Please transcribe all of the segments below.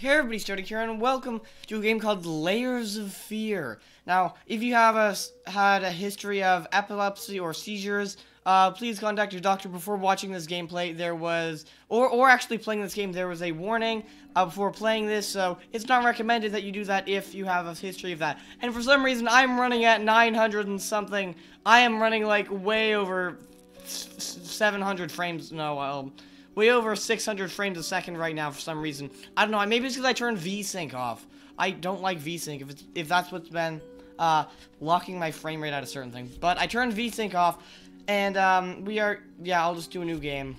Hey everybody, Stardog here, and welcome to a game called Layers of Fear. Now, if you have a, had a history of epilepsy or seizures, uh, please contact your doctor before watching this gameplay. There was, or, or actually playing this game, there was a warning uh, before playing this, so it's not recommended that you do that if you have a history of that. And for some reason, I'm running at 900 and something. I am running like way over 700 frames. No, um, way over 600 frames a second right now for some reason. I don't know. Maybe it's because I turned VSync off. I don't like VSync if it's if that's what's been uh, locking my frame rate out of certain things. But I turned VSync off, and um, we are yeah. I'll just do a new game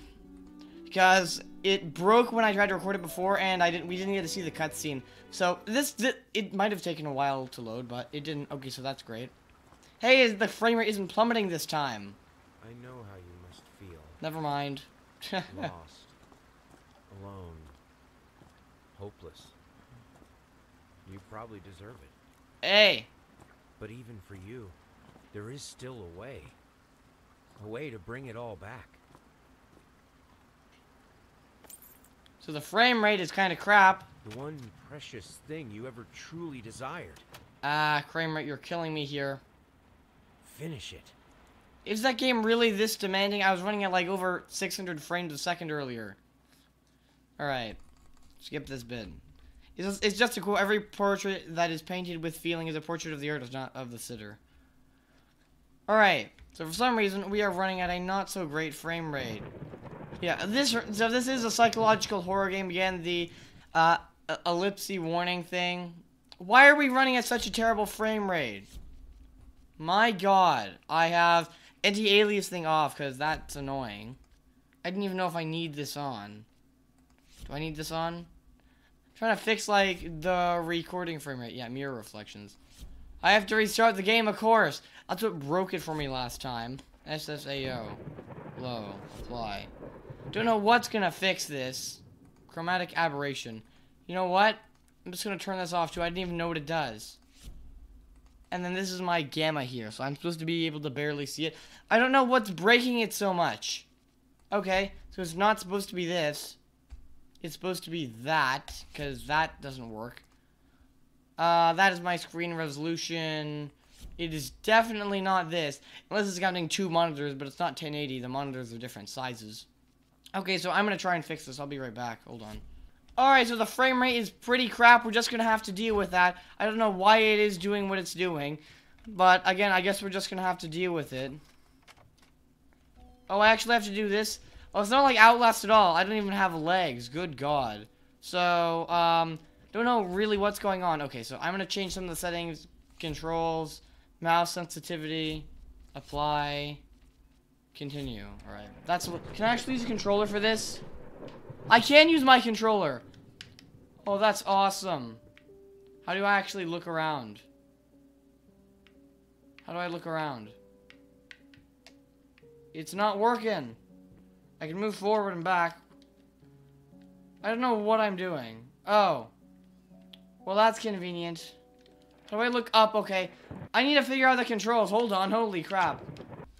because it broke when I tried to record it before, and I didn't. We didn't get to see the cutscene. So this, this it might have taken a while to load, but it didn't. Okay, so that's great. Hey, the frame rate isn't plummeting this time. I know how you must feel. Never mind. Lost. Alone. Hopeless. You probably deserve it. hey. But even for you, there is still a way. A way to bring it all back. So the frame rate is kind of crap. The one precious thing you ever truly desired. Ah, frame rate, you're killing me here. Finish it. Is that game really this demanding? I was running at like over 600 frames a second earlier. Alright. Skip this bit. It's just, it's just a cool. Every portrait that is painted with feeling is a portrait of the artist, not of the sitter. Alright. So for some reason, we are running at a not so great frame rate. Yeah, this so this is a psychological horror game. Again, the uh, ellipsy warning thing. Why are we running at such a terrible frame rate? My god, I have anti-alias thing off because that's annoying. I didn't even know if I need this on. Do I need this on? I'm trying to fix like the recording frame rate. Yeah, mirror reflections. I have to restart the game, of course. That's what broke it for me last time. SSAO. Low. Apply. Don't know what's gonna fix this. Chromatic aberration. You know what? I'm just gonna turn this off too. I didn't even know what it does. And then this is my gamma here, so I'm supposed to be able to barely see it. I don't know what's breaking it so much. Okay, so it's not supposed to be this. It's supposed to be that, because that doesn't work. Uh, that is my screen resolution. It is definitely not this. Unless it's counting two monitors, but it's not 1080. The monitors are different sizes. Okay, so I'm going to try and fix this. I'll be right back. Hold on. Alright, so the frame rate is pretty crap. We're just going to have to deal with that. I don't know why it is doing what it's doing. But, again, I guess we're just going to have to deal with it. Oh, I actually have to do this? Oh, it's not like Outlast at all. I don't even have legs. Good God. So, um, don't know really what's going on. Okay, so I'm going to change some of the settings. Controls, mouse sensitivity, apply, continue. Alright, that's what... Can I actually use a controller for this? I can use my controller. Oh, that's awesome. How do I actually look around? How do I look around? It's not working. I can move forward and back. I don't know what I'm doing. Oh. Well, that's convenient. Do I look up? Okay. I need to figure out the controls. Hold on. Holy crap.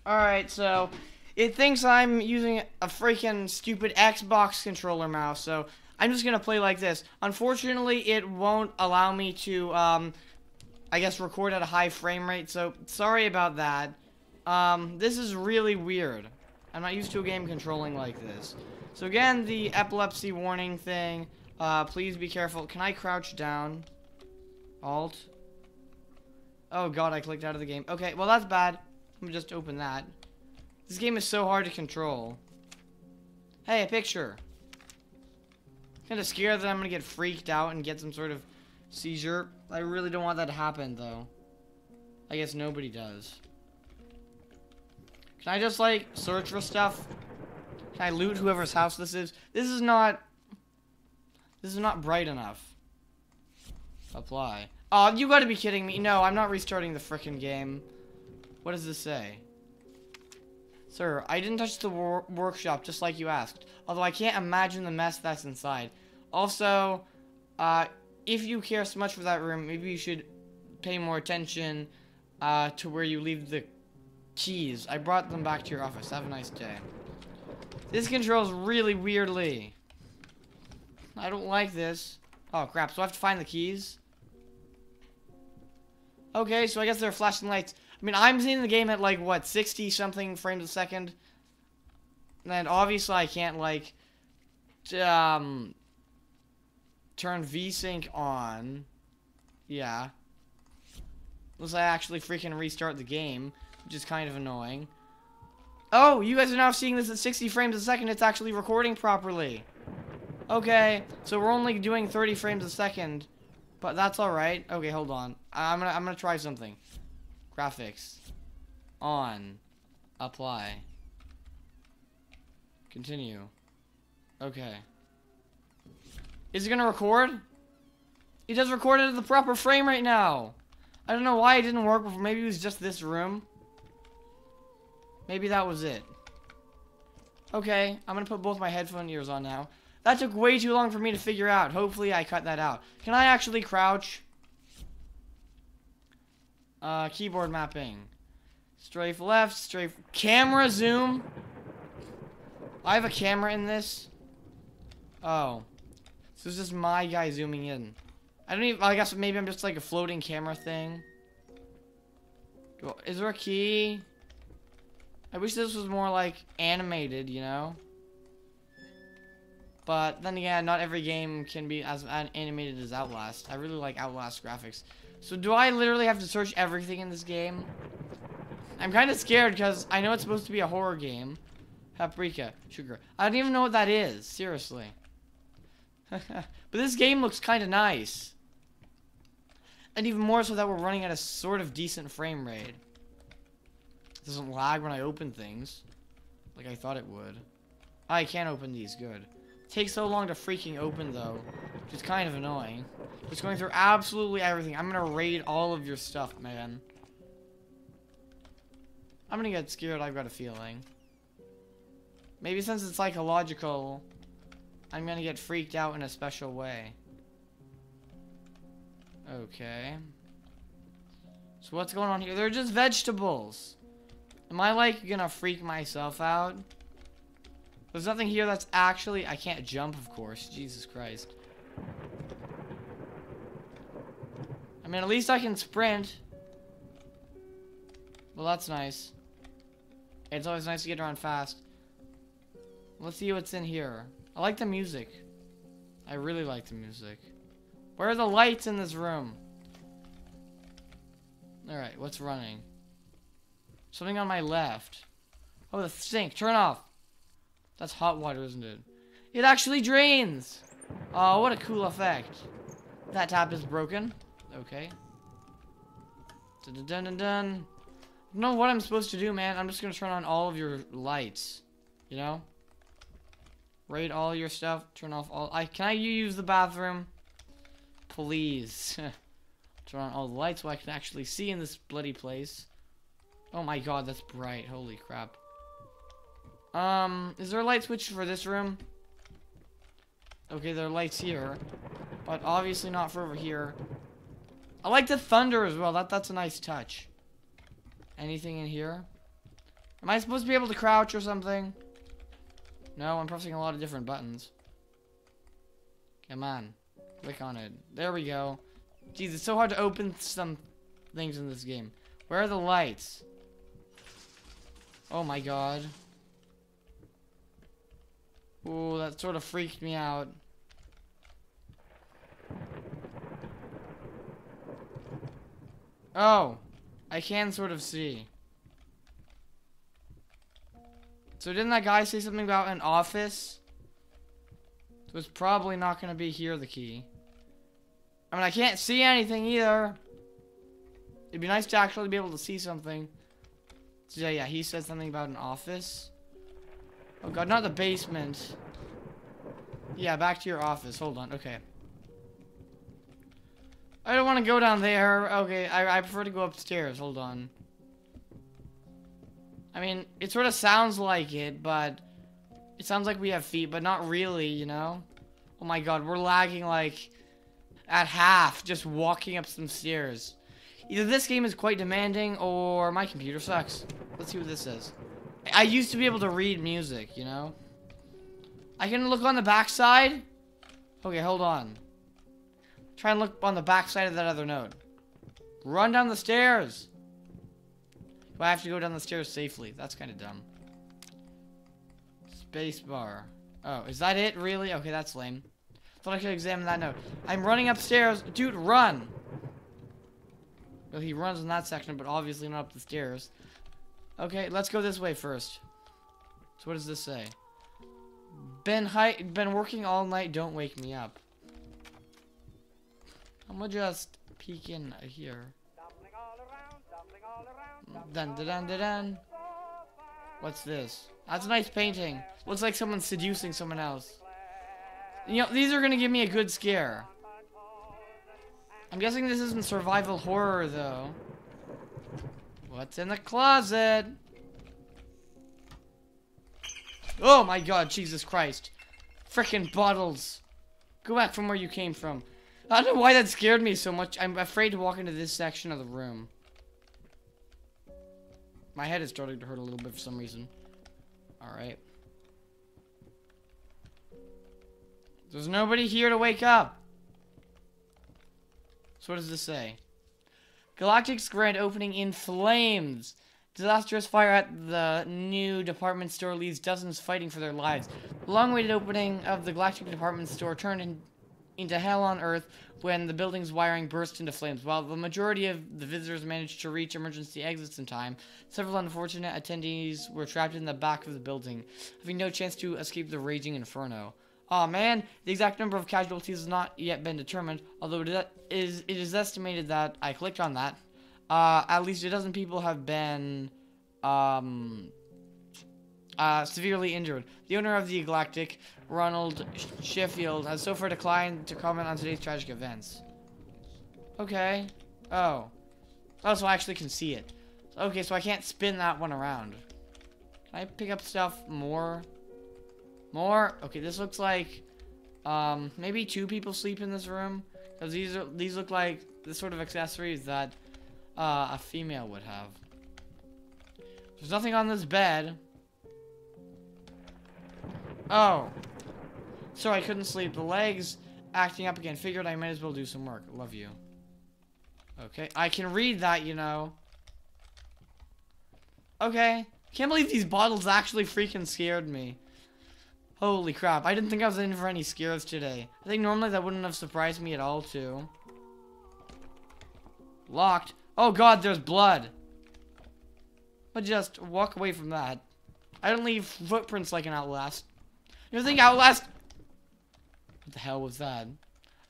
Alright, so... It thinks I'm using a freaking stupid Xbox controller mouse, so I'm just gonna play like this. Unfortunately, it won't allow me to, um, I guess, record at a high frame rate, so sorry about that. Um, this is really weird. I'm not used to a game controlling like this. So again, the epilepsy warning thing. Uh, please be careful. Can I crouch down? Alt. Oh god, I clicked out of the game. Okay, well that's bad. Let me just open that. This game is so hard to control. Hey, a picture. Kind of scared that I'm gonna get freaked out and get some sort of seizure. I really don't want that to happen, though. I guess nobody does. Can I just, like, search for stuff? Can I loot whoever's house this is? This is not... This is not bright enough. Apply. Oh, you gotta be kidding me. No, I'm not restarting the frickin' game. What does this say? Sir, I didn't touch the wor workshop just like you asked. Although I can't imagine the mess that's inside. Also, uh, if you care so much for that room, maybe you should pay more attention uh, to where you leave the keys. I brought them back to your office. Have a nice day. This controls really weirdly. I don't like this. Oh, crap. So I have to find the keys? Okay, so I guess they're flashing lights. I mean, I'm seeing the game at, like, what, 60-something frames a second? And obviously I can't, like, um, turn VSync on. Yeah. Unless I actually freaking restart the game, which is kind of annoying. Oh, you guys are now seeing this at 60 frames a second. It's actually recording properly. Okay, so we're only doing 30 frames a second, but that's all right. Okay, hold on. I'm gonna I'm gonna try something. Graphics on, apply, continue. Okay. Is it gonna record? It does record it at the proper frame right now. I don't know why it didn't work before. Maybe it was just this room. Maybe that was it. Okay, I'm gonna put both my headphone ears on now. That took way too long for me to figure out. Hopefully I cut that out. Can I actually crouch? Uh, keyboard mapping. Strafe left, strafe... Camera zoom? I have a camera in this? Oh. So it's just my guy zooming in. I don't even... I guess maybe I'm just like a floating camera thing. Is there a key? I wish this was more like animated, you know? But then again, not every game can be as animated as Outlast. I really like Outlast graphics. So do I literally have to search everything in this game? I'm kind of scared because I know it's supposed to be a horror game. Paprika, sugar. I don't even know what that is. Seriously. but this game looks kind of nice. And even more so that we're running at a sort of decent frame rate. It doesn't lag when I open things. Like I thought it would. Ah, I can't open these. Good. Takes so long to freaking open, though. Which is kind of annoying. It's going through absolutely everything. I'm gonna raid all of your stuff, man. I'm gonna get scared, I've got a feeling. Maybe since it's psychological, I'm gonna get freaked out in a special way. Okay. So what's going on here? They're just vegetables. Am I, like, gonna freak myself out? There's nothing here that's actually... I can't jump, of course. Jesus Christ. I mean, at least I can sprint. Well, that's nice. It's always nice to get around fast. Let's see what's in here. I like the music. I really like the music. Where are the lights in this room? Alright, what's running? Something on my left. Oh, the sink. Turn off. That's hot water, isn't it? It actually drains! Oh, what a cool effect. That tap is broken. Okay. Dun dun dun dun dun. I don't know what I'm supposed to do, man. I'm just gonna turn on all of your lights. You know? Raid all your stuff. Turn off all... I Can I use the bathroom? Please. turn on all the lights so I can actually see in this bloody place. Oh my god, that's bright. Holy crap. Um, is there a light switch for this room? Okay, there are lights here. But obviously not for over here. I like the thunder as well. That That's a nice touch. Anything in here? Am I supposed to be able to crouch or something? No, I'm pressing a lot of different buttons. Come on. Click on it. There we go. Jeez, it's so hard to open some things in this game. Where are the lights? Oh my god. Ooh, that sort of freaked me out. Oh, I can sort of see. So didn't that guy say something about an office? So it's probably not going to be here, the key. I mean, I can't see anything either. It'd be nice to actually be able to see something. Yeah, yeah, he said something about an office. Oh god, not the basement. Yeah, back to your office. Hold on. Okay. I don't want to go down there. Okay, I, I prefer to go upstairs. Hold on. I mean, it sort of sounds like it, but it sounds like we have feet, but not really, you know? Oh my god, we're lagging like at half just walking up some stairs. Either this game is quite demanding or my computer sucks. Let's see what this says. I used to be able to read music, you know? I can look on the backside. Okay, hold on. Try and look on the back side of that other note. Run down the stairs. Do I have to go down the stairs safely? That's kind of dumb. Spacebar. Oh, is that it? Really? Okay, that's lame. Thought I could examine that note. I'm running upstairs. Dude, run! He runs in that section, but obviously not up the stairs. Okay, let's go this way first. So what does this say? Been hi been working all night, don't wake me up. I'm gonna just peek in here. Dun dun dun dun dun. What's this? That's a nice painting. Looks like someone's seducing someone else. You know, these are gonna give me a good scare. I'm guessing this isn't survival horror, though. What's in the closet? Oh my god, Jesus Christ. Frickin' bottles. Go back from where you came from. I don't know why that scared me so much. I'm afraid to walk into this section of the room. My head is starting to hurt a little bit for some reason. Alright. There's nobody here to wake up. So what does this say? Galactic's grand opening in flames. Disastrous fire at the new department store leaves dozens fighting for their lives. The long-awaited opening of the Galactic department store turned in, into hell on Earth when the building's wiring burst into flames. While the majority of the visitors managed to reach emergency exits in time, several unfortunate attendees were trapped in the back of the building, having no chance to escape the raging inferno. Aw oh, man, the exact number of casualties has not yet been determined, although it is, it is estimated that, I clicked on that, uh, at least a dozen people have been, um, uh, severely injured. The owner of the Galactic, Ronald Sheffield, has so far declined to comment on today's tragic events. Okay. Oh. Oh, so I actually can see it. Okay, so I can't spin that one around. Can I pick up stuff more? More? Okay, this looks like um, maybe two people sleep in this room. Because these are these look like the sort of accessories that uh, a female would have. There's nothing on this bed. Oh. Sorry, I couldn't sleep. The legs acting up again. Figured I might as well do some work. Love you. Okay. I can read that, you know. Okay. Can't believe these bottles actually freaking scared me. Holy crap, I didn't think I was in for any scares today. I think normally that wouldn't have surprised me at all, too. Locked. Oh god, there's blood. But just walk away from that. I don't leave footprints like an Outlast. You think Outlast... What the hell was that?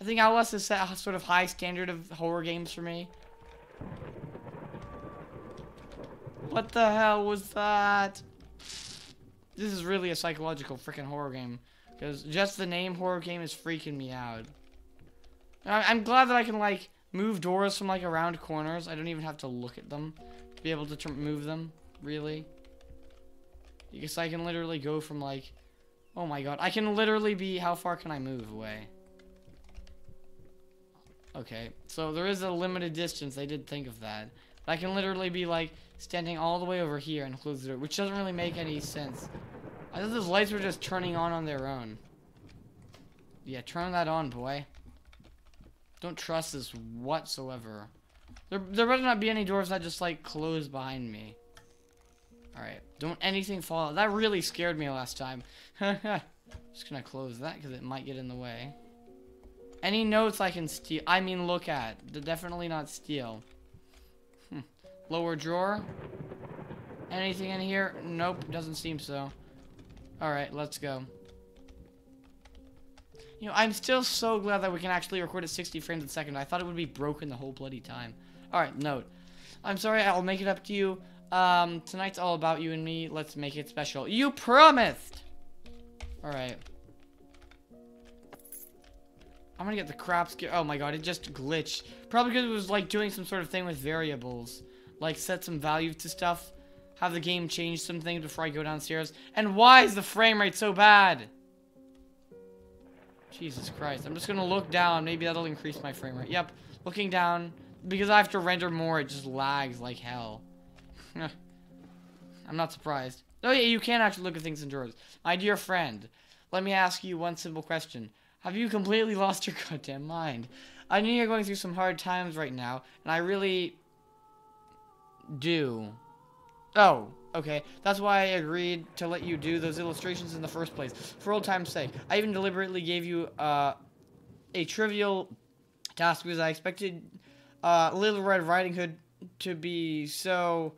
I think Outlast is set a sort of high standard of horror games for me. What the hell was that? This is really a psychological freaking horror game. Because just the name horror game is freaking me out. I'm glad that I can, like, move doors from, like, around corners. I don't even have to look at them to be able to move them, really. Because I can literally go from, like... Oh my god. I can literally be... How far can I move away? Okay. So there is a limited distance. They did think of that. But I can literally be, like, standing all the way over here and close the door, which doesn't really make any sense. I thought those lights were just turning on on their own. Yeah, turn that on, boy. Don't trust this whatsoever. There, there better not be any doors that just, like, close behind me. Alright, don't anything fall out. That really scared me last time. just gonna close that because it might get in the way. Any notes I can steal, I mean look at. They're Definitely not steal. Lower drawer. Anything in here? Nope, doesn't seem so. Alright, let's go. You know, I'm still so glad that we can actually record at 60 frames a second. I thought it would be broken the whole bloody time. Alright, note. I'm sorry, I'll make it up to you. Um, tonight's all about you and me. Let's make it special. You promised! Alright. I'm gonna get the crap. Oh my god, it just glitched. Probably because it was like doing some sort of thing with variables like set some value to stuff, have the game change some things before I go downstairs. And why is the frame rate so bad? Jesus Christ. I'm just going to look down. Maybe that'll increase my frame rate. Yep. Looking down. Because I have to render more, it just lags like hell. I'm not surprised. Oh yeah, you can actually look at things in drawers. My dear friend, let me ask you one simple question. Have you completely lost your goddamn mind? I know you're going through some hard times right now, and I really do. Oh, okay. That's why I agreed to let you do those illustrations in the first place, for old time's sake. I even deliberately gave you uh, a trivial task because I expected uh, Little Red Riding Hood to be so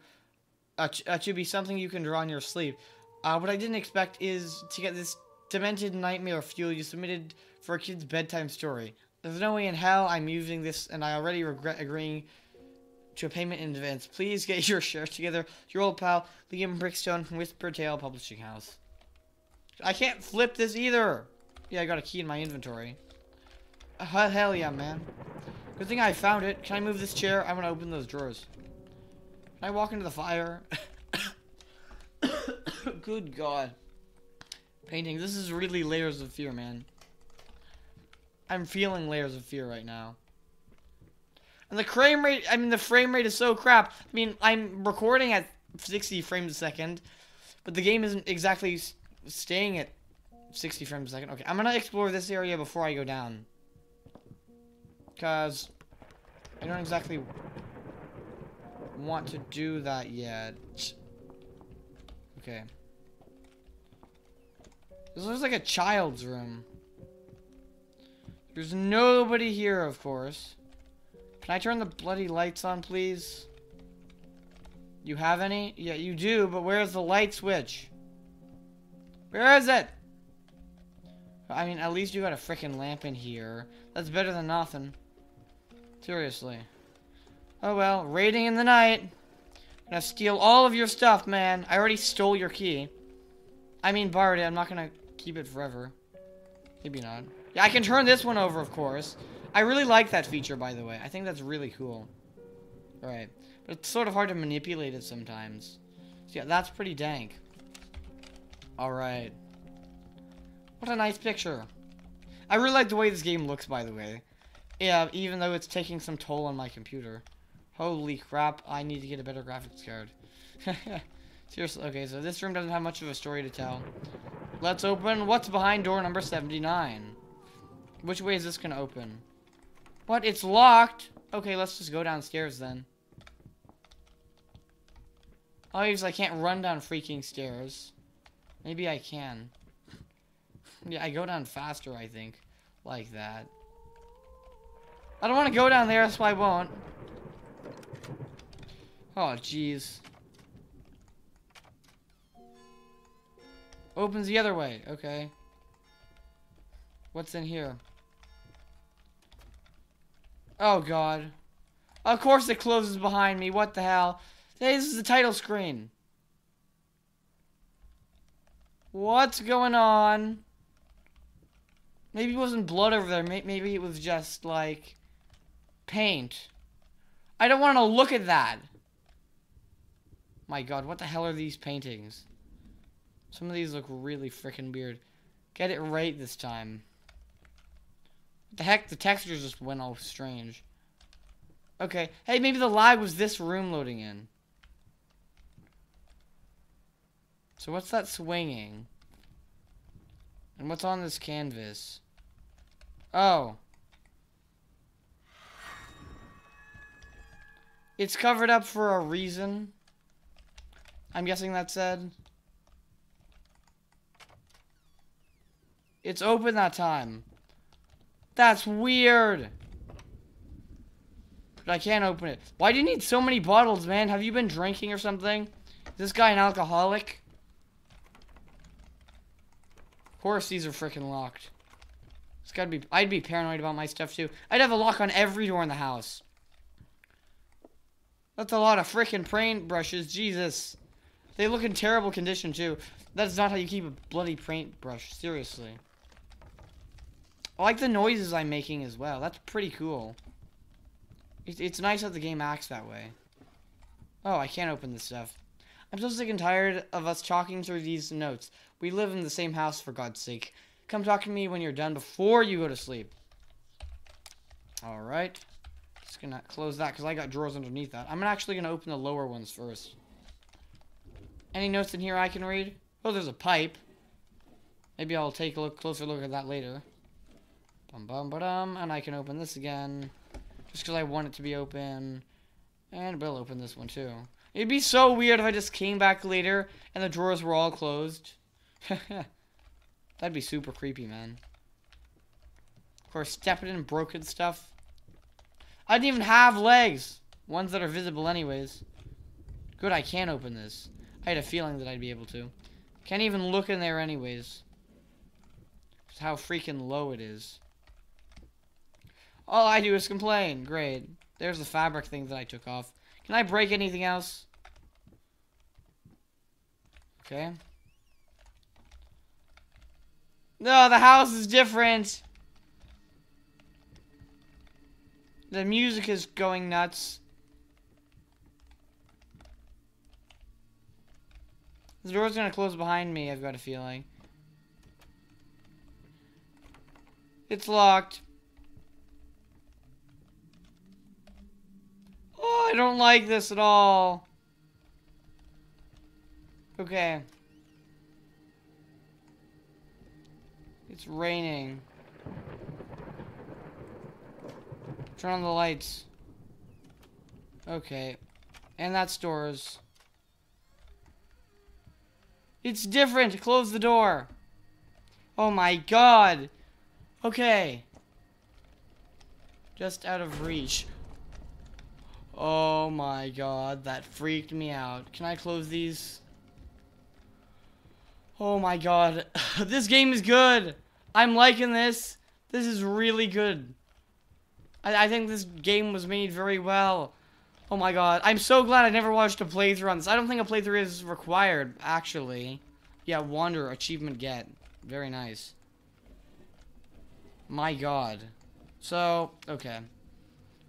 uh, uh, to be something you can draw in your sleep. Uh, what I didn't expect is to get this demented nightmare fuel you submitted for a kid's bedtime story. There's no way in hell I'm using this, and I already regret agreeing to a payment in advance. Please get your share together. Your old pal, Liam Brickstone Whisper Tale Publishing House. I can't flip this either. Yeah, I got a key in my inventory. Uh, hell yeah, man. Good thing I found it. Can I move this chair? I'm gonna open those drawers. Can I walk into the fire? Good God. Painting. This is really layers of fear, man. I'm feeling layers of fear right now. And the frame rate, I mean, the frame rate is so crap. I mean, I'm recording at 60 frames a second, but the game isn't exactly staying at 60 frames a second. Okay, I'm gonna explore this area before I go down. Because I don't exactly want to do that yet. Okay. This looks like a child's room. There's nobody here, of course. Can I turn the bloody lights on, please? You have any? Yeah, you do, but where's the light switch? Where is it? I mean, at least you got a freaking lamp in here. That's better than nothing. Seriously. Oh well, raiding in the night. Gonna steal all of your stuff, man. I already stole your key. I mean, borrowed it. I'm not gonna keep it forever. Maybe not. Yeah, I can turn this one over, of course. I really like that feature, by the way. I think that's really cool. Right. But it's sort of hard to manipulate it sometimes. So yeah, that's pretty dank. Alright. What a nice picture. I really like the way this game looks, by the way. Yeah, even though it's taking some toll on my computer. Holy crap, I need to get a better graphics card. Seriously, okay, so this room doesn't have much of a story to tell. Let's open what's behind door number 79. Which way is this gonna open? What? It's locked? Okay, let's just go downstairs then. Oh, Obviously, I can't run down freaking stairs. Maybe I can. yeah, I go down faster, I think. Like that. I don't want to go down there, so I won't. Oh, jeez. Opens the other way. Okay. What's in here? Oh, God. Of course it closes behind me. What the hell? Hey, this is the title screen. What's going on? Maybe it wasn't blood over there. Maybe it was just, like paint. I don't want to look at that. My god, what the hell are these paintings? Some of these look really freaking weird. Get it right this time. The heck? The textures just went all strange. Okay. Hey, maybe the lag was this room loading in. So what's that swinging? And what's on this canvas? Oh. It's covered up for a reason. I'm guessing that said. It's open that time. That's weird. But I can't open it. Why do you need so many bottles, man? Have you been drinking or something? Is this guy an alcoholic? Of course these are freaking locked. It's gotta be- I'd be paranoid about my stuff too. I'd have a lock on every door in the house. That's a lot of freaking paint brushes. Jesus. They look in terrible condition, too. That's not how you keep a bloody paintbrush. Seriously. I like the noises I'm making as well. That's pretty cool. It's, it's nice that the game acts that way. Oh, I can't open this stuff. I'm so sick and tired of us talking through these notes. We live in the same house, for God's sake. Come talk to me when you're done before you go to sleep. Alright. Just gonna close that because I got drawers underneath that. I'm actually gonna open the lower ones first. Any notes in here I can read? Oh, there's a pipe. Maybe I'll take a look, closer look at that later. Bum bum and I can open this again. Just because I want it to be open. And we'll open this one too. It'd be so weird if I just came back later and the drawers were all closed. That'd be super creepy, man. Of course, stepping in broken stuff. I didn't even have legs. Ones that are visible anyways. Good, I can open this. I had a feeling that I'd be able to. Can't even look in there anyways. Just how freaking low it is. All I do is complain. Great. There's the fabric thing that I took off. Can I break anything else? Okay. No, the house is different. The music is going nuts. The door's gonna close behind me, I've got a feeling. It's locked. Oh, I don't like this at all. Okay. It's raining. Turn on the lights. Okay. And that's doors. It's different. Close the door. Oh my god. Okay. Just out of reach. Oh my god, that freaked me out. Can I close these? Oh my god. this game is good. I'm liking this. This is really good. I, I think this game was made very well. Oh my god. I'm so glad I never watched a playthrough on this. I don't think a playthrough is required, actually. Yeah, Wander achievement get. Very nice. My god. So, okay.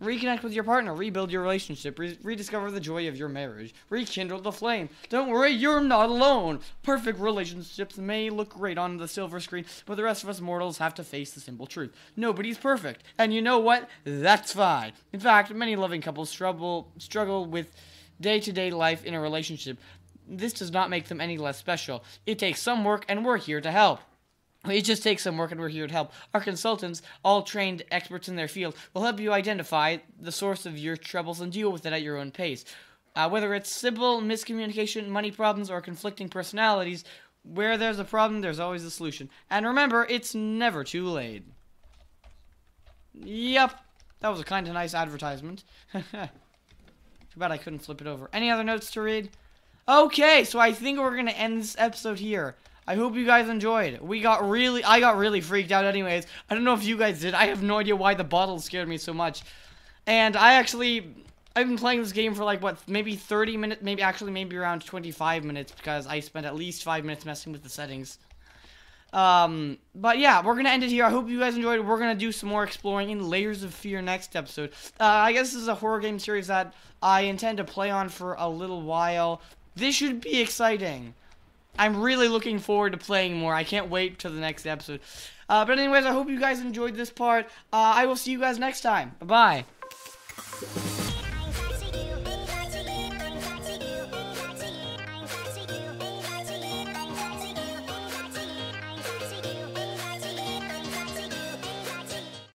Reconnect with your partner, rebuild your relationship, re rediscover the joy of your marriage, rekindle the flame. Don't worry, you're not alone. Perfect relationships may look great on the silver screen, but the rest of us mortals have to face the simple truth. Nobody's perfect. And you know what? That's fine. In fact, many loving couples struggle struggle with day-to-day -day life in a relationship. This does not make them any less special. It takes some work and we're here to help. It just takes some work and we're here to help. Our consultants, all trained experts in their field, will help you identify the source of your troubles and deal with it at your own pace. Uh, whether it's simple miscommunication, money problems, or conflicting personalities, where there's a problem, there's always a solution. And remember, it's never too late. Yep, that was a kind of nice advertisement. Too bad I couldn't flip it over. Any other notes to read? Okay, so I think we're going to end this episode here. I hope you guys enjoyed. We got really, I got really freaked out anyways. I don't know if you guys did. I have no idea why the bottle scared me so much. And I actually, I've been playing this game for like, what, maybe 30 minutes, maybe actually maybe around 25 minutes because I spent at least 5 minutes messing with the settings. Um, but yeah, we're gonna end it here. I hope you guys enjoyed. We're gonna do some more exploring in Layers of Fear next episode. Uh, I guess this is a horror game series that I intend to play on for a little while. This should be exciting. I'm really looking forward to playing more. I can't wait to the next episode. Uh, but anyways, I hope you guys enjoyed this part. Uh, I will see you guys next time. Bye-bye.